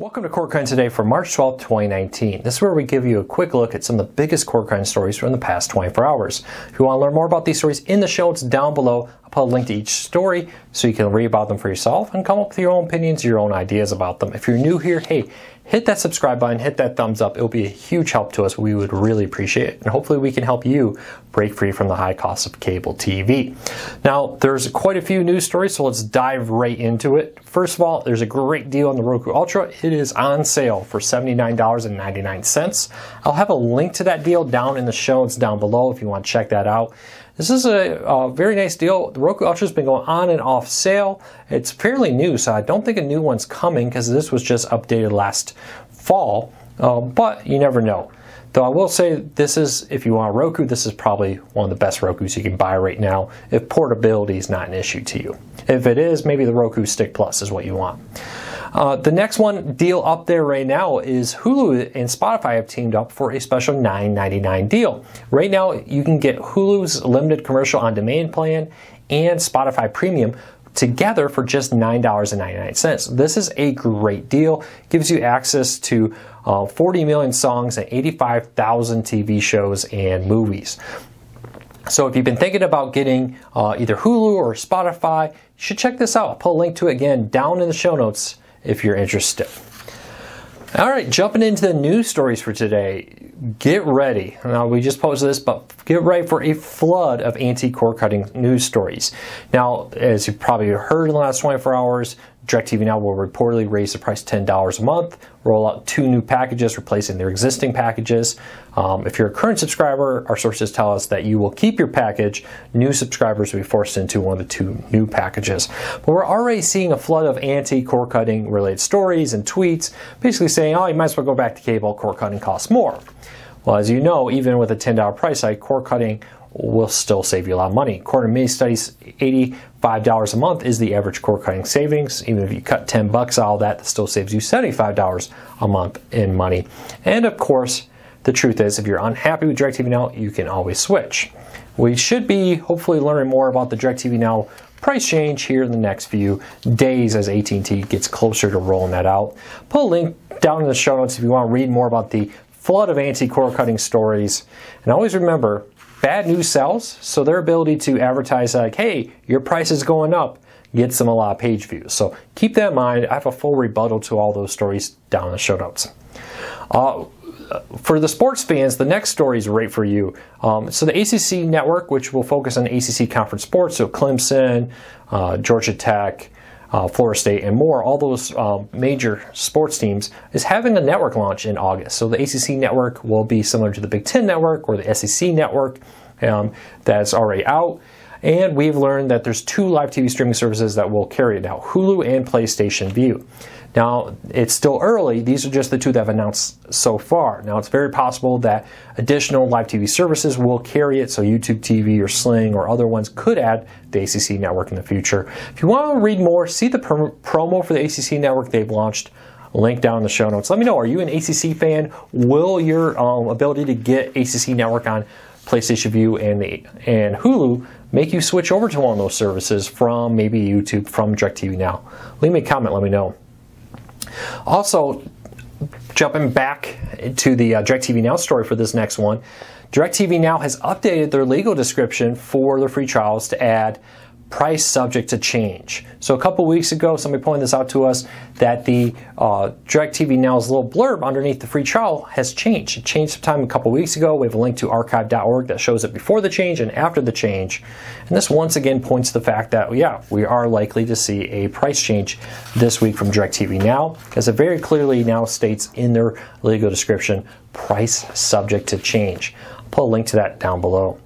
Welcome to Cord today for March 12, 2019. This is where we give you a quick look at some of the biggest Cord stories from the past 24 hours. If you want to learn more about these stories in the show notes down below, I'll put a link to each story so you can read about them for yourself and come up with your own opinions, your own ideas about them. If you're new here, hey, hit that subscribe button, hit that thumbs up. It'll be a huge help to us. We would really appreciate it. And hopefully we can help you break free from the high cost of cable TV. Now, there's quite a few news stories, so let's dive right into it. First of all, there's a great deal on the Roku Ultra. It is on sale for $79.99. I'll have a link to that deal down in the show notes down below if you want to check that out. This is a, a, very nice deal. The Roku Ultra has been going on and off sale. It's fairly new, so I don't think a new one's coming because this was just updated last fall, uh, but you never know. Though I will say this is, if you want a Roku, this is probably one of the best Rokus you can buy right now if portability is not an issue to you. If it is, maybe the Roku Stick Plus is what you want. Uh, the next one deal up there right now is Hulu and Spotify have teamed up for a special $9.99 deal. Right now, you can get Hulu's limited commercial on demand plan and Spotify Premium together for just $9.99. This is a great deal. Gives you access to uh, 40 million songs and 85,000 TV shows and movies. So if you've been thinking about getting uh, either Hulu or Spotify, you should check this out. I'll put a link to it again down in the show notes if you're interested. All right, jumping into the news stories for today. Get ready. Now, we just posted this, but get ready for a flood of anti cord cutting news stories. Now, as you probably heard in the last 24 hours, DirecTV Now will reportedly raise the price $10 a month, roll out two new packages replacing their existing packages. Um, if you're a current subscriber, our sources tell us that you will keep your package. New subscribers will be forced into one of the two new packages. But we're already seeing a flood of anti cord cutting related stories and tweets, basically saying, oh, you might as well go back to cable, cord cutting costs more. Well, as you know, even with a $10 price hike, cord cutting will still save you a lot of money. According to many studies, $85 a month is the average cord cutting savings. Even if you cut 10 bucks that, that still saves you $75 a month in money. And of course, the truth is, if you're unhappy with DirecTV Now, you can always switch. We should be hopefully learning more about the DirecTV Now price change here in the next few days as AT&T gets closer to rolling that out. Put a link down in the show notes if you want to read more about the flood of anti-cord cutting stories. And always remember, bad news sells, so their ability to advertise like, hey, your price is going up, gets them a lot of page views. So keep that in mind. I have a full rebuttal to all those stories down in the show notes. Uh, for the sports fans, the next story is right for you. Um, so the ACC network, which will focus on ACC conference sports, so Clemson, uh, Georgia Tech, uh, Florida State, and more, all those uh, major sports teams, is having a network launch in August. So the ACC network will be similar to the Big Ten network or the SEC network um, that's already out. And we've learned that there's two live TV streaming services that will carry it now Hulu and PlayStation Vue. Now, it's still early. These are just the two that have announced so far. Now, it's very possible that additional live TV services will carry it, so YouTube TV or Sling or other ones could add the ACC network in the future. If you want to read more, see the promo for the ACC network they've launched. Link down in the show notes. Let me know. Are you an ACC fan? Will your um, ability to get ACC network on PlayStation Vue and the, and Hulu make you switch over to one of those services from maybe YouTube, from DirecTV Now? Leave me a comment. Let me know. Also, jumping back to the uh, DirecTV Now story for this next one, DirecTV Now has updated their legal description for their free trials to add price subject to change. So a couple weeks ago, somebody pointed this out to us that the uh, DirecTV Now's little blurb underneath the free trial has changed. It changed sometime a couple weeks ago. We have a link to archive.org that shows it before the change and after the change. And this once again points to the fact that, yeah, we are likely to see a price change this week from DirecTV Now, as it very clearly now states in their legal description, price subject to change. I'll put a link to that down below.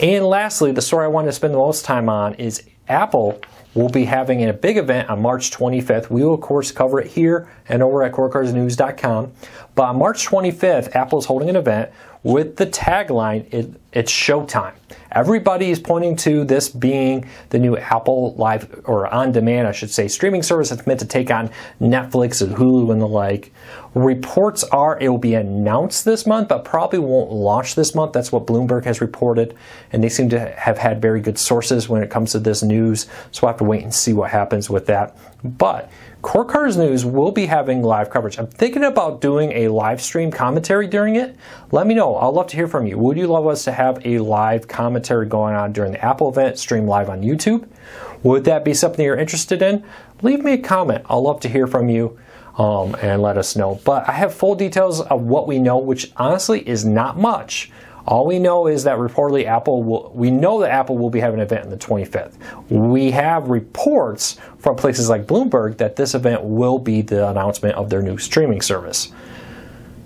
And lastly, the story I wanted to spend the most time on is Apple will be having a big event on March 25th. We will, of course, cover it here and over at CordCuttersNews.com. But on March 25th, Apple is holding an event with the tagline, it's showtime. Everybody is pointing to this being the new Apple Live or on demand, I should say, streaming service that's meant to take on Netflix and Hulu and the like. Reports are it will be announced this month, but probably won't launch this month. That's what Bloomberg has reported, and they seem to have had very good sources when it comes to this news. So we'll have to wait and see what happens with that. But Cord Cutters News will be having live coverage. I'm thinking about doing a live stream commentary during it. Let me know. I'd love to hear from you. Would you love us to have a live commentary going on during the Apple event, stream live on YouTube? Would that be something you're interested in? Leave me a comment. I'll love to hear from you. Um, and let us know. But I have full details of what we know, which honestly is not much. All we know is that reportedly Apple will, we know that Apple will be having an event on the 25th. We have reports from places like Bloomberg that this event will be the announcement of their new streaming service.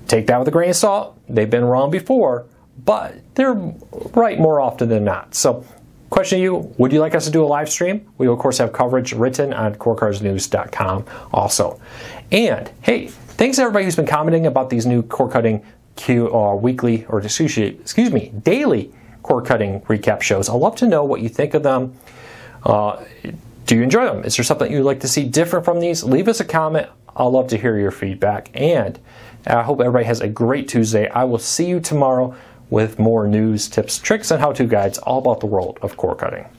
Take that with a grain of salt. They've been wrong before, but they're right more often than not. So, question to you Would you like us to do a live stream? We of course, have coverage written on cordcuttersnews.com also. And hey, thanks to everybody who's been commenting about these new cord cutting Q, uh, weekly or excuse, excuse me, daily cord cutting recap shows. I'd love to know what you think of them. Uh, do you enjoy them? Is there something you'd like to see different from these? Leave us a comment. I'd love to hear your feedback. And I hope everybody has a great Tuesday. I will see you tomorrow with more news, tips, tricks, and how to guides all about the world of cord cutting.